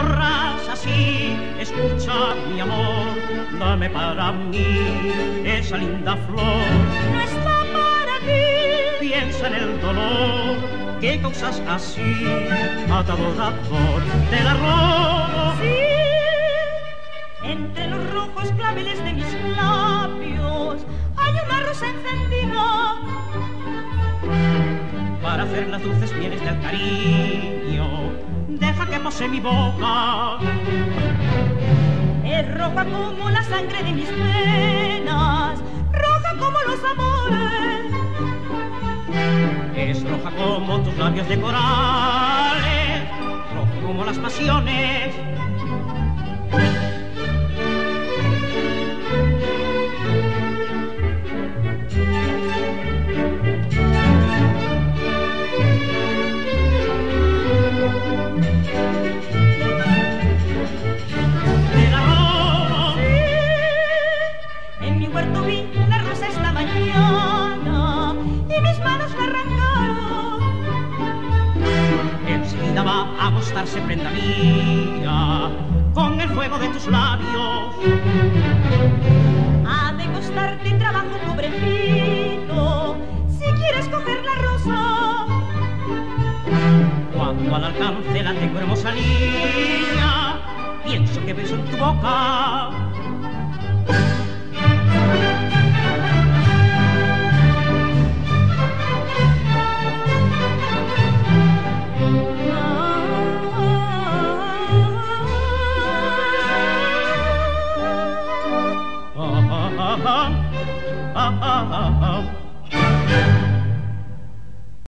corras así, escucha mi amor, dame para mí esa linda flor. No está para ti, piensa en el dolor que causas así, atador de amor, te la robo. Sí, entre los rojos claveles de mis labios hay una rosa encendida. Para hacer las dulces mieles del cariño que pose mi boca es roja como la sangre de mis penas, roja como los amores. Es roja como tus labios de corales, roja como las pasiones se prenda mía con el fuego de tus labios. Ha de costarte trabajo, pobrecito, si quieres coger la rosa. Cuando al alcance la tengo hermosa niña, pienso que beso en tu boca ah, ah, ah, ah.